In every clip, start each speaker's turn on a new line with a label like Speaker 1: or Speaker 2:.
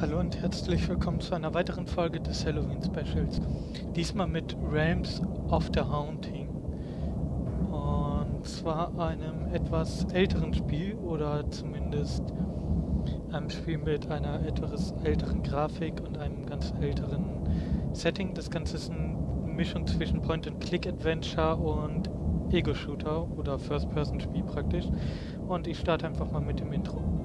Speaker 1: Hallo und herzlich willkommen zu einer weiteren Folge des Halloween Specials. Diesmal mit Realms of the Haunting. Und zwar einem etwas älteren Spiel oder zumindest einem Spiel mit einer etwas älteren Grafik und einem ganz älteren Setting. Das Ganze ist eine Mischung zwischen Point-and-Click-Adventure und Ego-Shooter oder First-Person-Spiel praktisch. Und ich starte einfach mal mit dem Intro.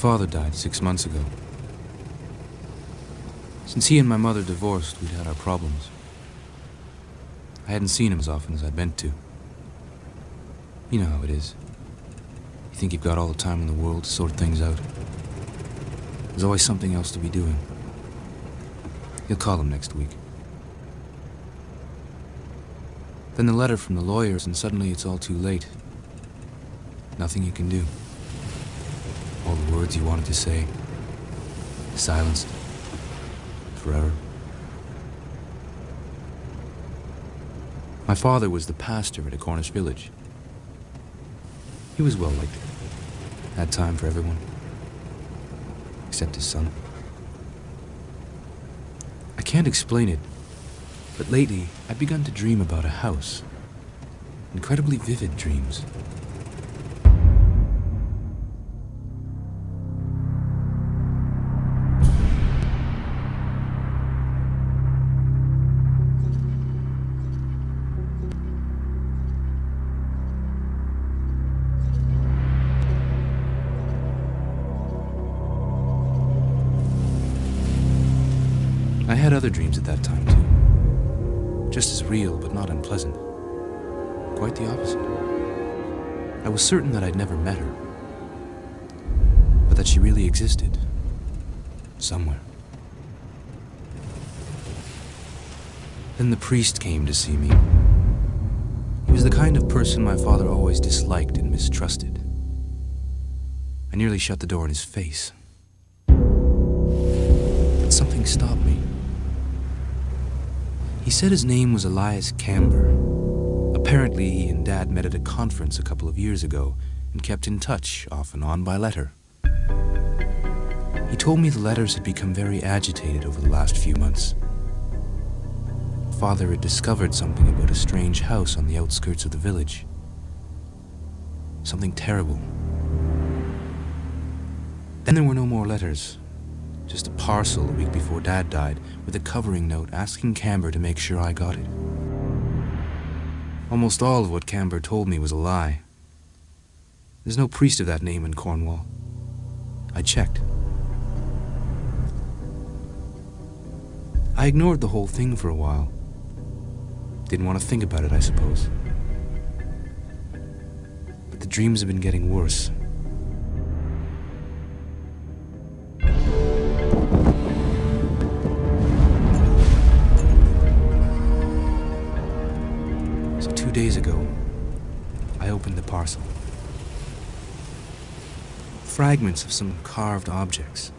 Speaker 2: Father died six months ago. Since he and my mother divorced, we'd had our problems. I hadn't seen him as often as I'd meant to. You know how it is. You think you've got all the time in the world to sort things out. There's always something else to be doing. You'll call him next week. Then the letter from the lawyers, and suddenly it's all too late. Nothing you can do. All the words you wanted to say, silenced forever. My father was the pastor at a Cornish village. He was well liked. Had time for everyone. Except his son. I can't explain it, but lately I've begun to dream about a house. Incredibly vivid dreams. I had other dreams at that time, too. Just as real, but not unpleasant. Quite the opposite. I was certain that I'd never met her, but that she really existed. Somewhere. Then the priest came to see me. He was the kind of person my father always disliked and mistrusted. I nearly shut the door in his face. But something stopped me. He said his name was Elias Camber. Apparently, he and Dad met at a conference a couple of years ago and kept in touch, off and on, by letter. He told me the letters had become very agitated over the last few months. Father had discovered something about a strange house on the outskirts of the village. Something terrible. Then there were no more letters. Just a parcel a week before Dad died with a covering note asking Camber to make sure I got it. Almost all of what Camber told me was a lie. There's no priest of that name in Cornwall. I checked. I ignored the whole thing for a while. Didn't want to think about it, I suppose. But the dreams have been getting worse. Days ago, I opened the parcel. Fragments of some carved objects.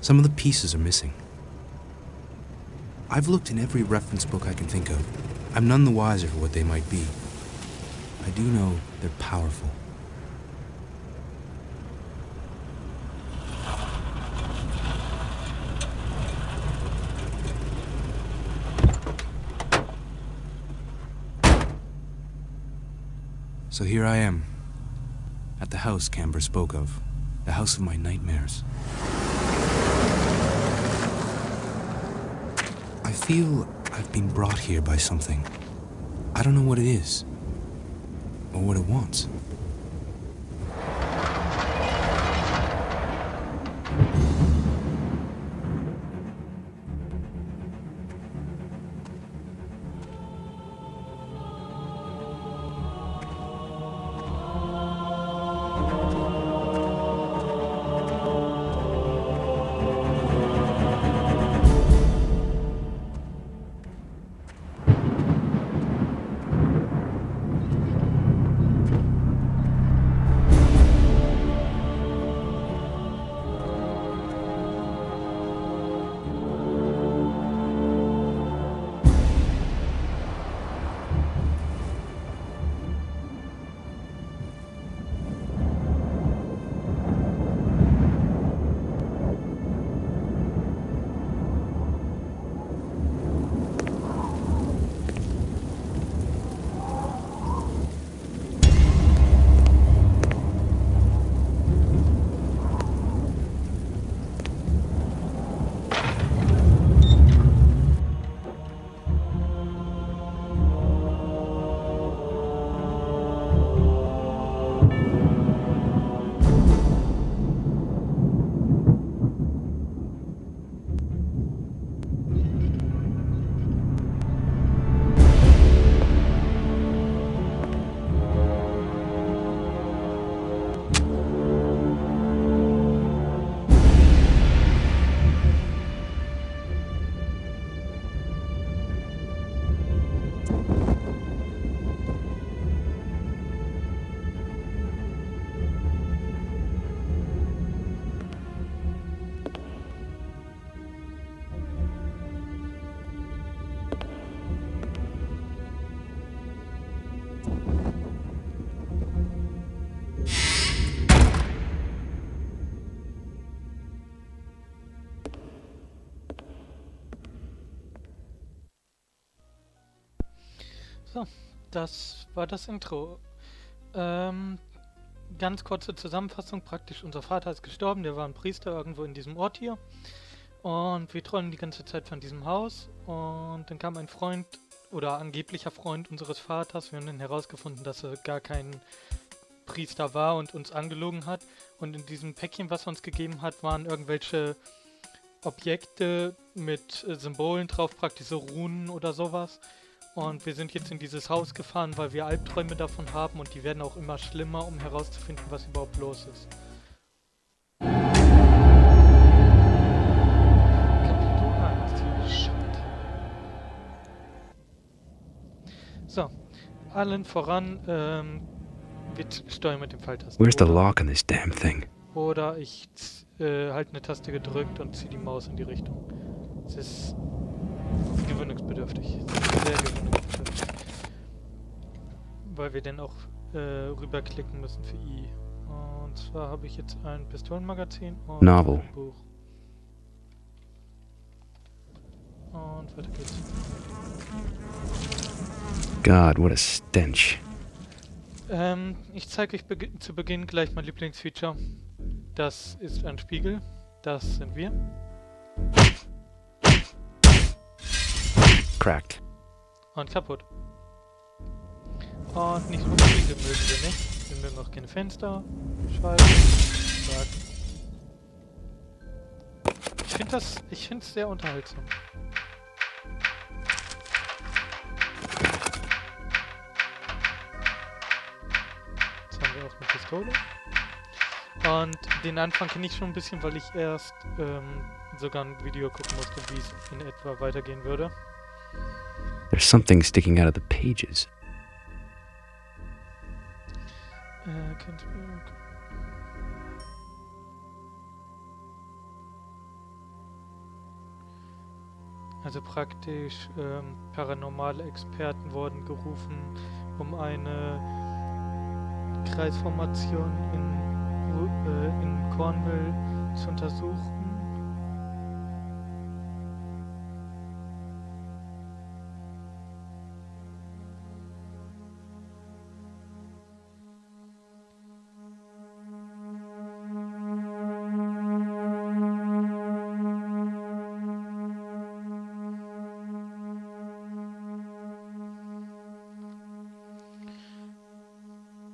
Speaker 2: Some of the pieces are missing. I've looked in every reference book I can think of. I'm none the wiser for what they might be. I do know they're powerful. So here I am, at the house Camber spoke of, the house of my nightmares. I feel I've been brought here by something. I don't know what it is, or what it wants.
Speaker 1: So, das war das Intro. Ähm, ganz kurze Zusammenfassung. Praktisch, unser Vater ist gestorben, der war ein Priester irgendwo in diesem Ort hier. Und wir träumen die ganze Zeit von diesem Haus. Und dann kam ein Freund oder angeblicher Freund unseres Vaters. Wir haben dann herausgefunden, dass er gar kein Priester war und uns angelogen hat. Und in diesem Päckchen, was er uns gegeben hat, waren irgendwelche Objekte mit äh, Symbolen drauf, praktisch so Runen oder sowas. Und wir sind jetzt in dieses Haus gefahren, weil wir Albträume davon haben und die werden auch immer schlimmer, um herauszufinden, was überhaupt los ist. Kapitel 1 Schott. So, allen voran, ähm, wir steuern mit dem Pfeiltasten.
Speaker 3: Where's the
Speaker 1: oder,
Speaker 3: lock on this damn thing?
Speaker 1: Oder ich äh, halte eine Taste gedrückt und ziehe die Maus in die Richtung. Es ist gewöhnungsbedürftig. Sehr gewöhnungsbedürftig. Weil wir dann auch äh, rüberklicken müssen für I. Und zwar habe ich jetzt ein Pistolenmagazin und
Speaker 3: Novel.
Speaker 1: ein Buch. Und weiter geht's.
Speaker 3: God, what a stench.
Speaker 1: Ähm, ich zeige euch begi zu Beginn gleich mein Lieblingsfeature. Das ist ein Spiegel. Das sind wir.
Speaker 3: Cracked.
Speaker 1: Und kaputt. Und nicht nur Spiegel mögen wir nicht. Wir mögen auch keine Fenster. Scheiben. Zack. Ich finde das, ich finde es sehr unterhaltsam. Jetzt haben wir auch eine Pistole. Und den Anfang kenne ich schon ein bisschen, weil ich erst ähm, sogar ein Video gucken musste, wie es in etwa weitergehen würde.
Speaker 3: There's something sticking out of the pages.
Speaker 1: Äh, könnte... Also praktisch ähm, paranormale Experten wurden gerufen, um eine Kreisformation in, äh, in Cornwall zu untersuchen.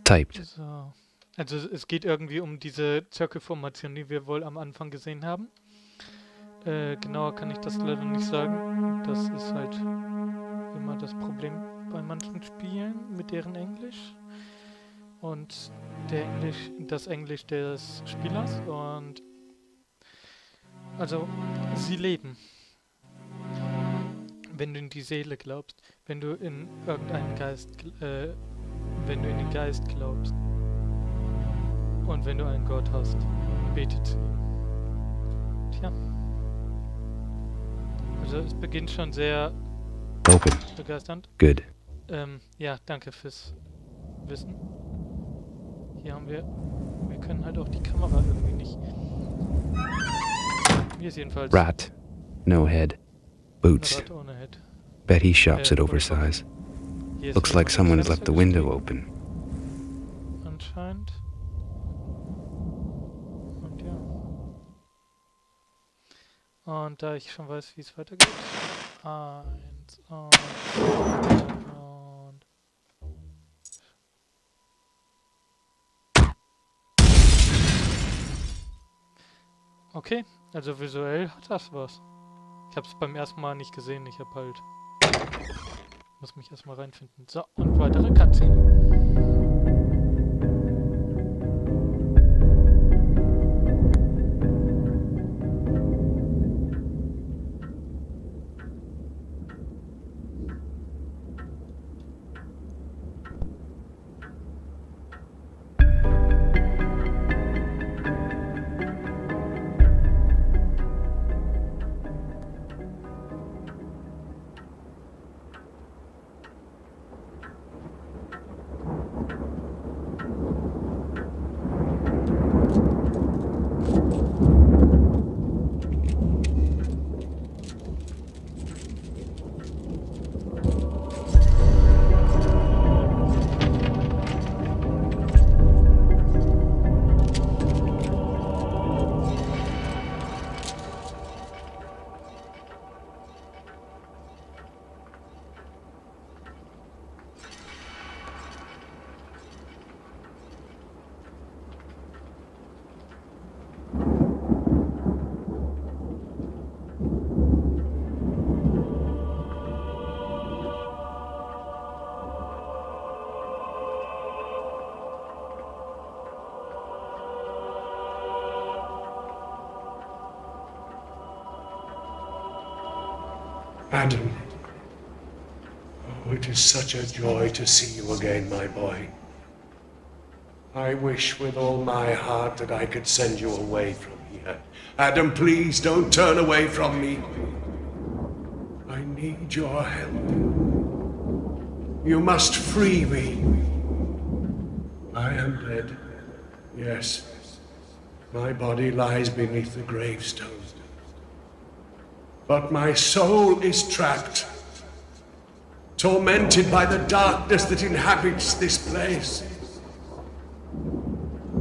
Speaker 3: Typed.
Speaker 1: So. Also es- geht irgendwie um diese Zirkelformation, die wir wohl am Anfang gesehen haben. Äh, genauer kann ich das leider nicht sagen. Das ist halt immer das Problem bei manchen Spielen mit deren Englisch. Und der Englisch, das Englisch des Spielers. Und also sie leben. Wenn du in die Seele glaubst, wenn du in irgendeinen Geist, äh, wenn du in den Geist glaubst und wenn du einen Gott hast, bete zu ihm. Tja. Also es beginnt schon sehr
Speaker 3: Open.
Speaker 1: begeisternd.
Speaker 3: Good.
Speaker 1: Ähm, ja, danke fürs Wissen. Hier haben wir... Wir können halt auch die Kamera irgendwie nicht... Hier ist jedenfalls
Speaker 3: Rat. No head. Boots.
Speaker 1: Ratte ohne Head.
Speaker 3: Bet he shops
Speaker 1: Äh,
Speaker 3: at
Speaker 1: Kopf.
Speaker 3: oversize.
Speaker 1: Hier
Speaker 3: Looks like
Speaker 1: das
Speaker 3: someone has
Speaker 1: Fenster
Speaker 3: left the window open.
Speaker 1: Anscheinend. Und ja. Und da ich schon weiß, wie es weitergeht. Eins und und... Okay, also visuell hat das was. Ich habe es beim ersten Mal nicht gesehen, ich habe halt... Muss mich erstmal reinfinden. So, und weitere Cutscene.
Speaker 4: Adam. Oh, it is such a joy to see you again, my boy. I wish with all my heart that I could send you away from here. Adam, please don't turn away from me. I need your help. You must free me. I am dead. Yes. My body lies beneath the gravestone. But my soul is trapped, tormented by the darkness that inhabits this place.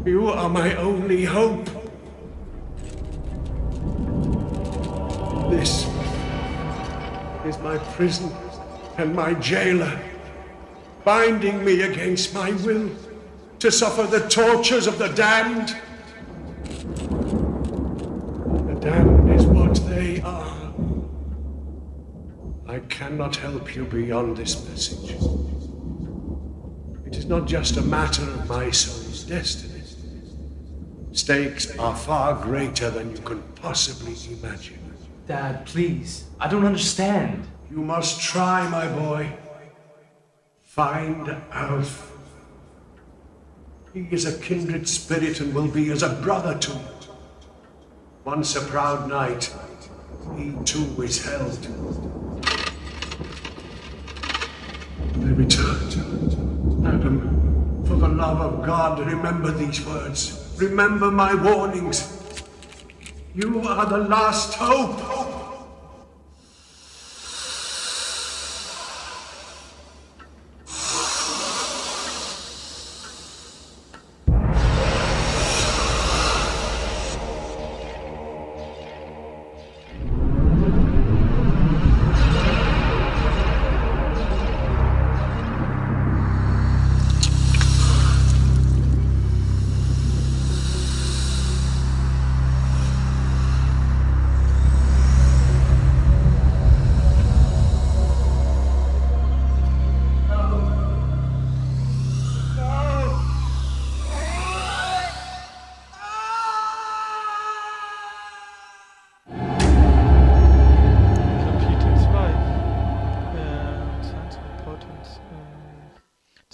Speaker 4: You are my only hope. This is my prison and my jailer, binding me against my will to suffer the tortures of the damned. I cannot help you beyond this message. It is not just a matter of my soul's destiny. Stakes are far greater than you can possibly imagine.
Speaker 5: Dad, please. I don't understand.
Speaker 4: You must try, my boy. Find Alf. He is a kindred spirit and will be as a brother to you. Once a proud knight, he too is held. They returned. Adam, for the love of God, remember these words. Remember my warnings. You are the last hope.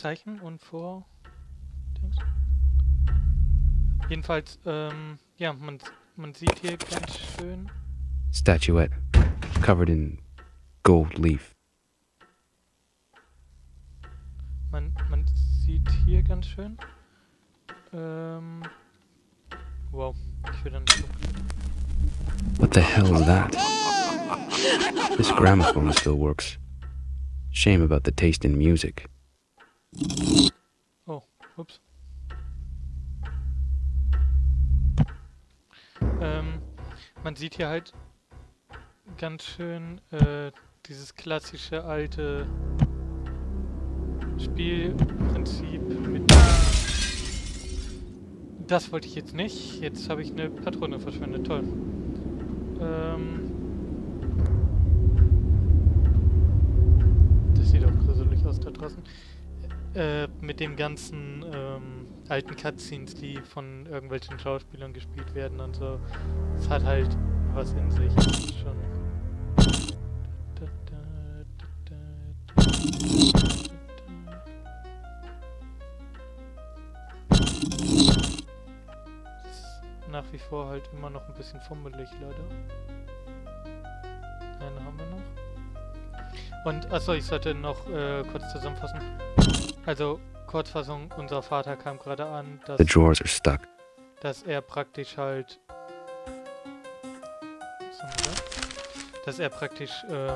Speaker 1: Zeichen und vor. Dings. Jedenfalls, ähm, ja, man, man sieht hier ganz schön.
Speaker 3: Statuette, covered in gold leaf.
Speaker 1: Man, man sieht hier ganz schön. Ähm, wow, ich will dann.
Speaker 3: What the hell is that? This gramophone still works. Shame about the taste in music.
Speaker 1: Oh, ups. Ähm, man sieht hier halt ganz schön äh, dieses klassische alte Spielprinzip mit. Das wollte ich jetzt nicht. Jetzt habe ich eine Patrone verschwendet. Toll. Ähm, das sieht auch gruselig aus da draußen. Äh, mit den ganzen ähm, alten Cutscenes, die von irgendwelchen Schauspielern gespielt werden und so. Es hat halt was in sich. Schon. Nach wie vor halt immer noch ein bisschen fummelig, leider. Einen haben wir noch. Und, achso, ich sollte noch äh, kurz zusammenfassen. Also, Kurzfassung, unser Vater kam gerade an, dass,
Speaker 3: The drawers are stuck.
Speaker 1: dass er praktisch halt... Dass er praktisch ähm,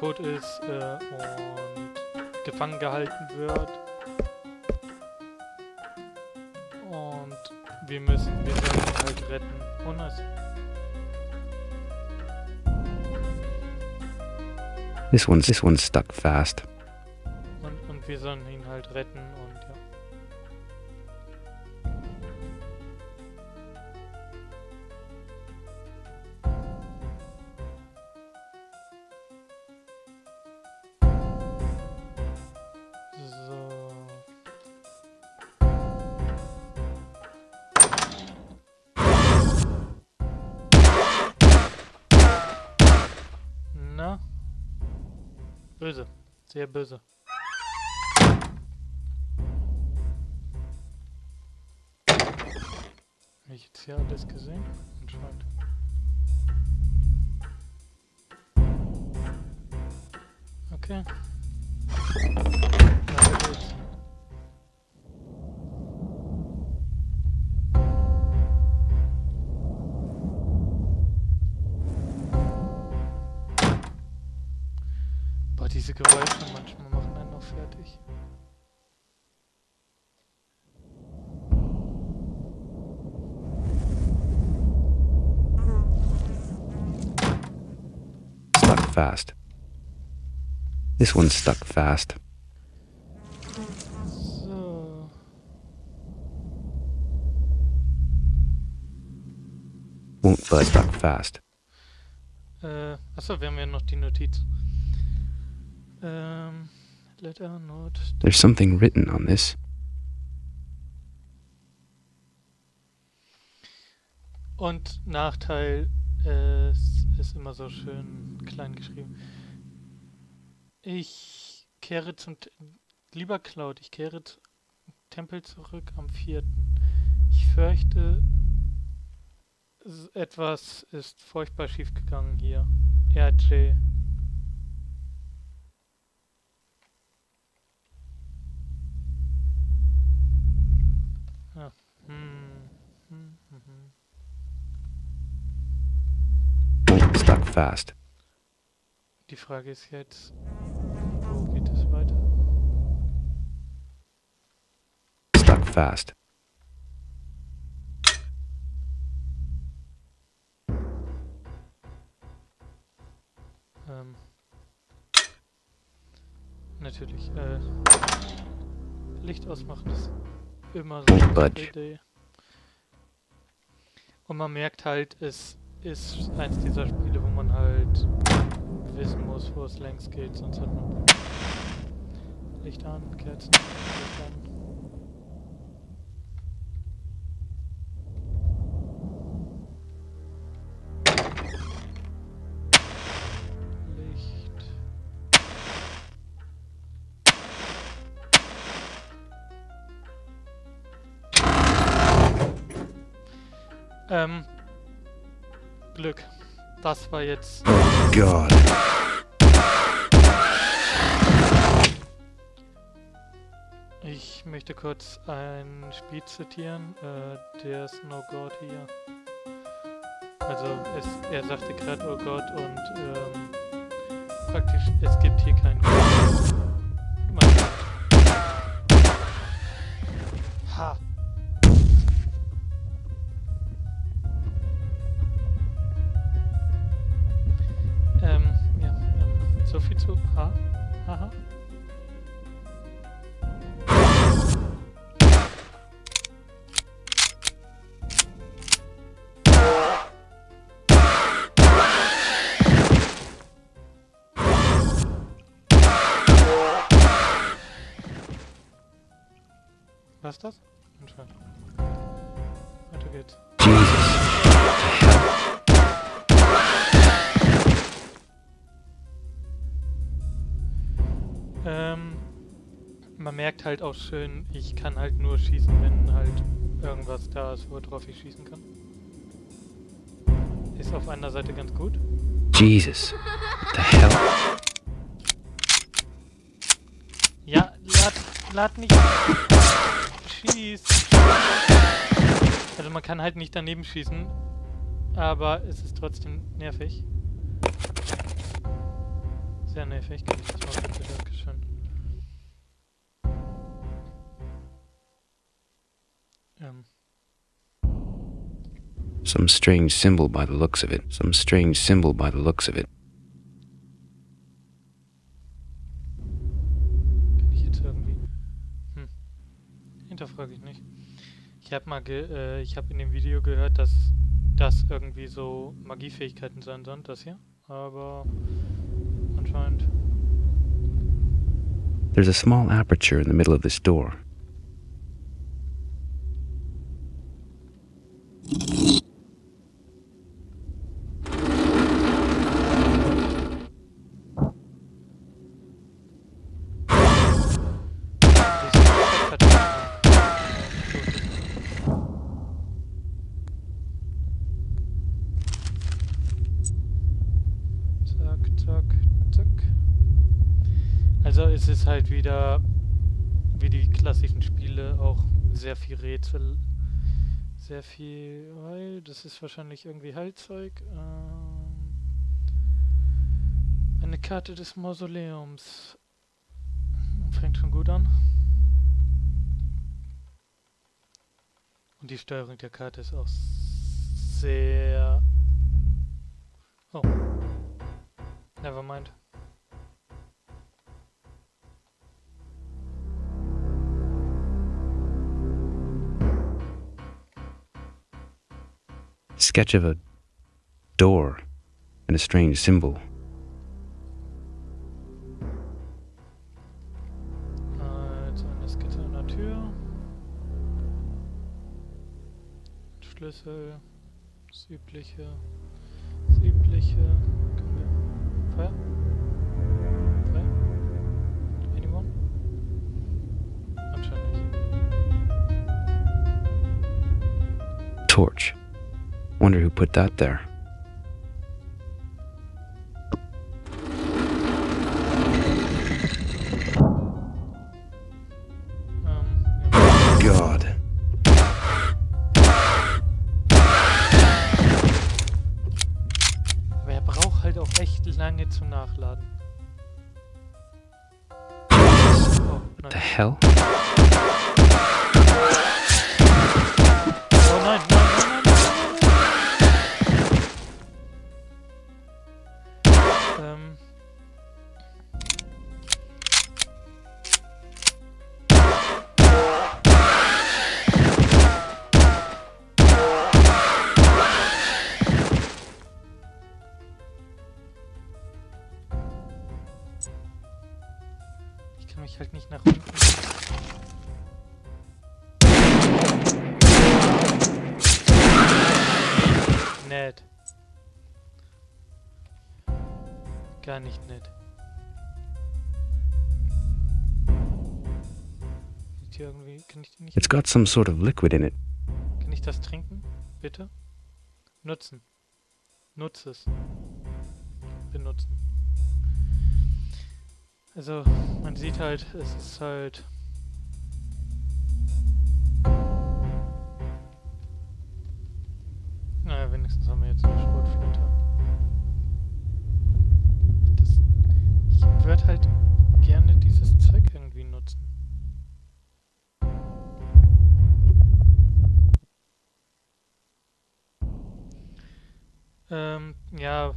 Speaker 1: tot ist äh, und gefangen gehalten wird. Und wir müssen, wir sollen ihn halt retten. Oh nice.
Speaker 3: This one's this one's stuck fast.
Speaker 1: Wir sollen ihn halt retten und ja. Böse. Sehr böse. Habe ich jetzt hier alles gesehen? Anscheinend. Okay. Boah, diese Geräusche
Speaker 3: fast. This one's stuck fast.
Speaker 1: So.
Speaker 3: Won't budge stuck fast.
Speaker 1: Äh, achso, wir haben ja noch die Notiz. Ähm, Letter, Note.
Speaker 3: There's something written on this.
Speaker 1: Und Nachteil, es ist immer so schön klein geschrieben. Ich kehre zum... T Lieber Cloud, ich kehre zum Tempel zurück am 4. Ich fürchte, etwas ist furchtbar schiefgegangen hier. RJ.
Speaker 3: Fast.
Speaker 1: Die Frage ist jetzt, wo geht es weiter?
Speaker 3: Stuck fast.
Speaker 1: Ähm, natürlich, äh, Licht ausmachen ist immer so. Und man merkt halt, es ist eins dieser Spiele, wo man halt wissen muss, wo es längs geht, sonst hat man Licht an, Kerzen, Das war jetzt
Speaker 3: Oh God.
Speaker 1: Ich möchte kurz ein Spiel zitieren. Äh, der ist No God hier. Also es, er sagte gerade Oh Gott und ähm, praktisch es gibt hier keinen Gott. Gott. Ha. So viel zu Ha. Haha. Was ist das? Anscheinend. Weiter geht's. Merkt halt auch schön, ich kann halt nur schießen, wenn halt irgendwas da ist, worauf ich schießen kann. Ist auf einer Seite ganz gut.
Speaker 3: Jesus. What the hell?
Speaker 1: Ja, lad, lad nicht. Schieß. Also man kann halt nicht daneben schießen, aber es ist trotzdem nervig. Sehr nervig. Kann ich das mal bitte? Dankeschön. Ähm,
Speaker 3: Some strange symbol by the looks of it. Some strange symbol by the looks of it.
Speaker 1: Kann ich jetzt irgendwie. Hm. Hinterfrage ich nicht. Ich habe mal ge äh, ich habe in dem Video gehört, dass das irgendwie so Magiefähigkeiten sein sollen, das hier. Aber anscheinend.
Speaker 3: There's a small aperture in the middle of this door.
Speaker 1: Also es ist halt wieder wie die klassischen Spiele auch sehr viel Rätsel. Sehr viel, weil das ist wahrscheinlich irgendwie Heilzeug. Ähm, eine Karte des Mausoleums. Fängt schon gut an. Und die Steuerung der Karte ist auch sehr... Oh. Never
Speaker 3: Sketch of a door and a strange symbol.
Speaker 1: Also einer Tür. Schlüssel. Das übliche. Das übliche. Feuer? Feuer? Anyone? Anscheinend nicht.
Speaker 3: Torch. I wonder who put that there.
Speaker 1: Mich halt nicht nach unten. Nett. Gar nicht nett. Liegt hier irgendwie. Kann ich die nicht.
Speaker 3: It's got some sort of liquid in it.
Speaker 1: Kann ich das trinken? Bitte? Nutzen. Nutze es. Benutzen. Also, man sieht halt, es ist halt. Naja, wenigstens haben wir jetzt eine Schrotflinte. Das, ich würde halt gerne dieses Zeug irgendwie nutzen. Ähm, ja,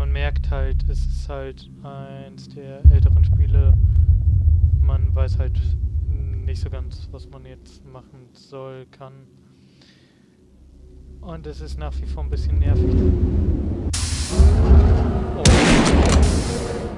Speaker 1: man, merkt halt, es ist halt eins der älteren Spiele. Man weiß halt nicht so ganz, was man jetzt machen soll, kann. Und es ist nach wie vor ein bisschen nervig. Oh.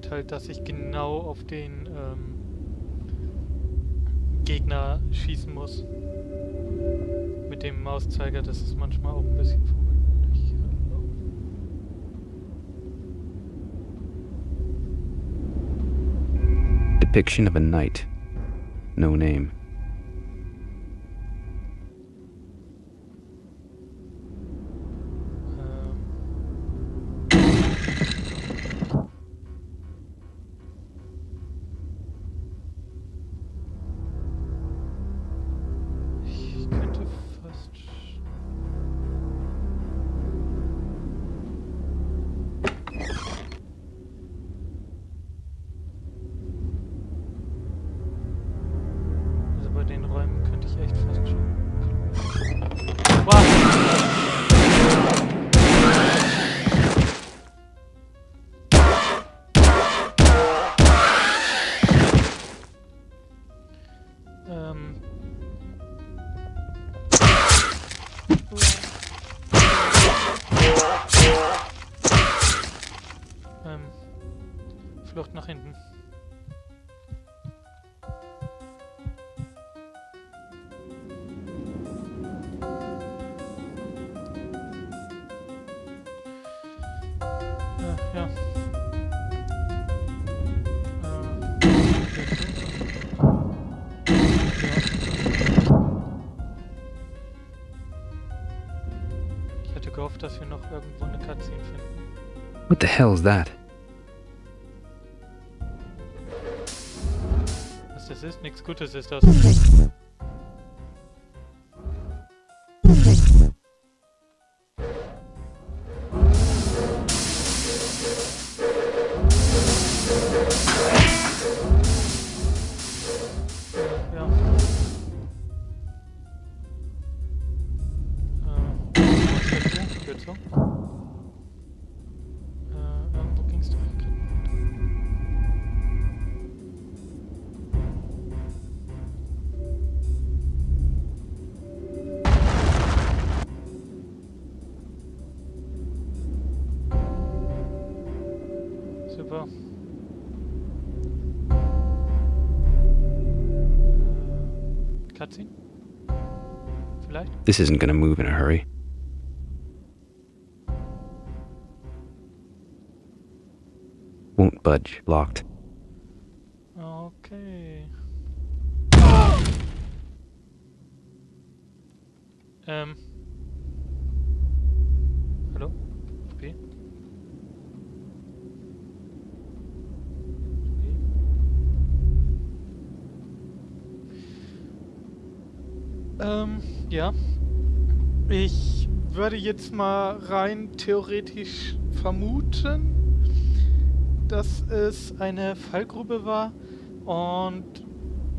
Speaker 1: Merkt halt, dass ich genau auf den ähm, Gegner schießen muss. Mit dem Mauszeiger, das ist manchmal auch ein bisschen. Hallo?
Speaker 3: Depiction of a knight. No name.
Speaker 1: Schlucht nach hinten. Äh, ich hatte gehofft, dass wir noch irgendwo eine Cutscene finden.
Speaker 3: What the hell is that?
Speaker 1: Nichts Gutes ist das. Ja. Vielleicht?
Speaker 3: This isn't gonna move in a hurry. Won't budge. Locked.
Speaker 1: Okay. Ähm. ja. Ich würde jetzt mal rein theoretisch vermuten, dass es eine Fallgrube war und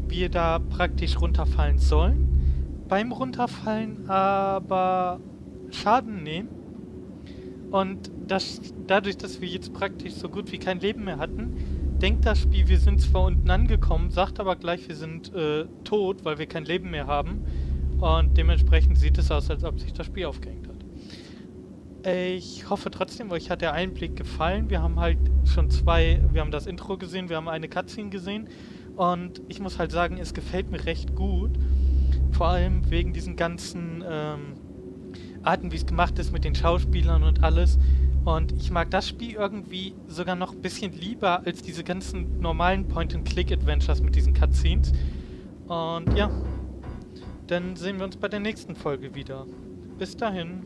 Speaker 1: wir da praktisch runterfallen sollen. Beim Runterfallen aber Schaden nehmen. Und das, dadurch, dass wir jetzt praktisch so gut wie kein Leben mehr hatten, denkt das Spiel, wir sind zwar unten angekommen, sagt aber gleich, wir sind äh, tot, weil wir kein Leben mehr haben. Und dementsprechend sieht es aus, als ob sich das Spiel aufgehängt hat. Ich hoffe trotzdem, euch hat der Einblick gefallen. Wir haben halt schon zwei, wir haben das Intro gesehen, wir haben eine Cutscene gesehen. Und ich muss halt sagen, es gefällt mir recht gut. Vor allem wegen diesen ganzen ähm, Arten, wie es gemacht ist mit den Schauspielern und alles. Und ich mag das Spiel irgendwie sogar noch ein bisschen lieber als diese ganzen normalen Point-and-Click-Adventures mit diesen Cutscenes. Und ja, dann sehen wir uns bei der nächsten Folge wieder. Bis dahin.